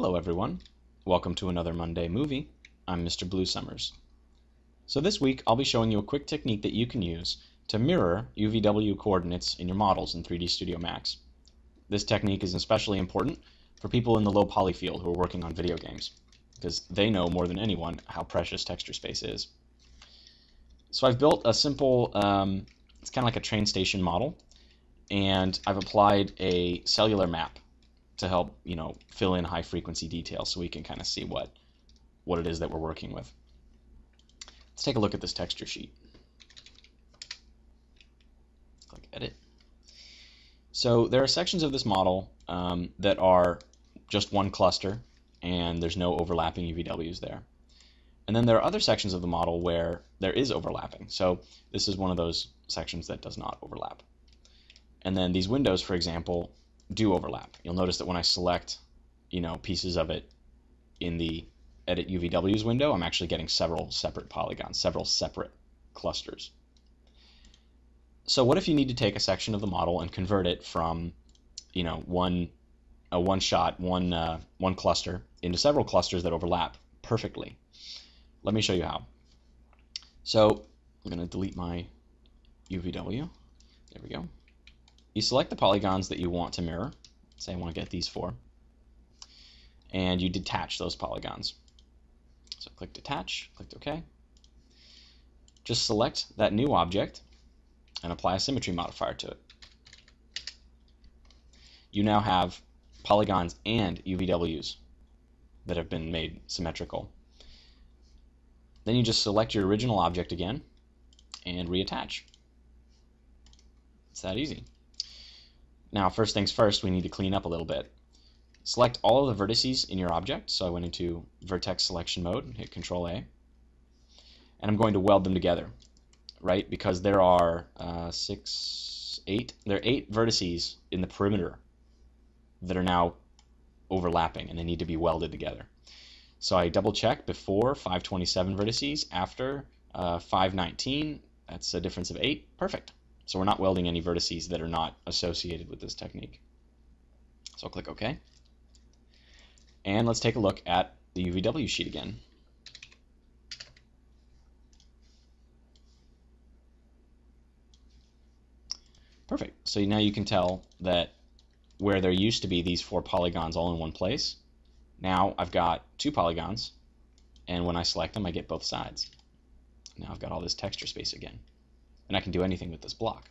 Hello, everyone. Welcome to another Monday movie. I'm Mr. Bluesummers. So, this week I'll be showing you a quick technique that you can use to mirror UVW coordinates in your models in 3D Studio Max. This technique is especially important for people in the low poly field who are working on video games, because they know more than anyone how precious texture space is. So, I've built a simple, um, it's kind of like a train station model, and I've applied a cellular map to help you know fill in high frequency details so we can kind of see what what it is that we're working with. Let's take a look at this texture sheet. Click edit. So there are sections of this model um, that are just one cluster and there's no overlapping UVWs there. And then there are other sections of the model where there is overlapping. So this is one of those sections that does not overlap. And then these windows, for example, do overlap. You'll notice that when I select, you know, pieces of it in the edit UVWs window, I'm actually getting several separate polygons, several separate clusters. So what if you need to take a section of the model and convert it from, you know, one a one shot, one uh, one cluster into several clusters that overlap perfectly? Let me show you how. So I'm going to delete my UVW. There we go. You select the polygons that you want to mirror. Say I want to get these four. And you detach those polygons. So click detach, click OK. Just select that new object and apply a symmetry modifier to it. You now have polygons and UVWs that have been made symmetrical. Then you just select your original object again and reattach. It's that easy. Now, first things first, we need to clean up a little bit. Select all of the vertices in your object. So I went into vertex selection mode hit Control A. And I'm going to weld them together, right? Because there are uh, six, eight, there are eight vertices in the perimeter that are now overlapping and they need to be welded together. So I double check before 527 vertices, after uh, 519, that's a difference of 8. Perfect. So we're not welding any vertices that are not associated with this technique. So I'll click OK. And let's take a look at the UVW sheet again. Perfect. So now you can tell that where there used to be these four polygons all in one place, now I've got two polygons, and when I select them, I get both sides. Now I've got all this texture space again and I can do anything with this block.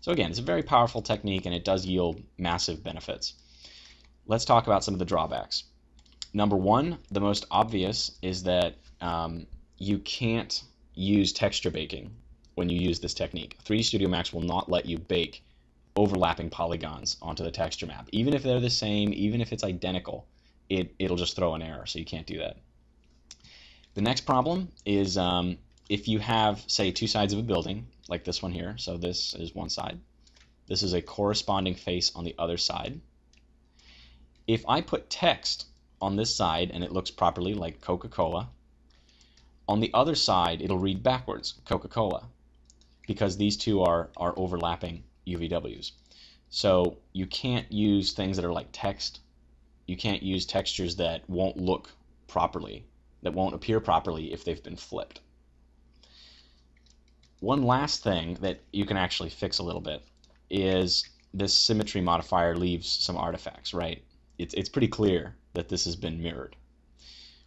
So again, it's a very powerful technique and it does yield massive benefits. Let's talk about some of the drawbacks. Number one, the most obvious is that um, you can't use texture baking when you use this technique. 3D Studio Max will not let you bake overlapping polygons onto the texture map. Even if they're the same, even if it's identical, it, it'll just throw an error, so you can't do that. The next problem is um, if you have, say, two sides of a building, like this one here, so this is one side, this is a corresponding face on the other side. If I put text on this side and it looks properly like Coca-Cola, on the other side it'll read backwards, Coca-Cola, because these two are, are overlapping UVWs. So you can't use things that are like text. You can't use textures that won't look properly, that won't appear properly if they've been flipped. One last thing that you can actually fix a little bit is this symmetry modifier leaves some artifacts, right? It's, it's pretty clear that this has been mirrored.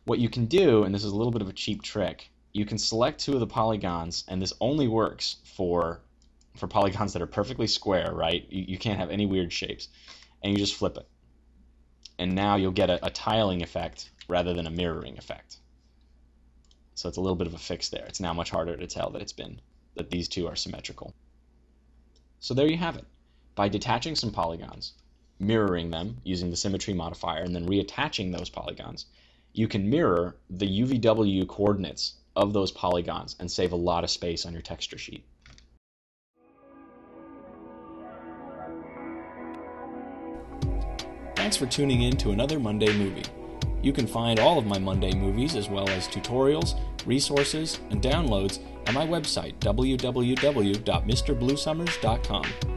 What you can do, and this is a little bit of a cheap trick, you can select two of the polygons, and this only works for for polygons that are perfectly square, right? You, you can't have any weird shapes. And you just flip it. And now you'll get a, a tiling effect rather than a mirroring effect. So it's a little bit of a fix there. It's now much harder to tell that it's been that these two are symmetrical. So there you have it. By detaching some polygons, mirroring them using the symmetry modifier, and then reattaching those polygons, you can mirror the UVW coordinates of those polygons and save a lot of space on your texture sheet. Thanks for tuning in to another Monday movie. You can find all of my Monday movies as well as tutorials, resources, and downloads on my website, www.mrbluesummers.com.